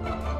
Bye.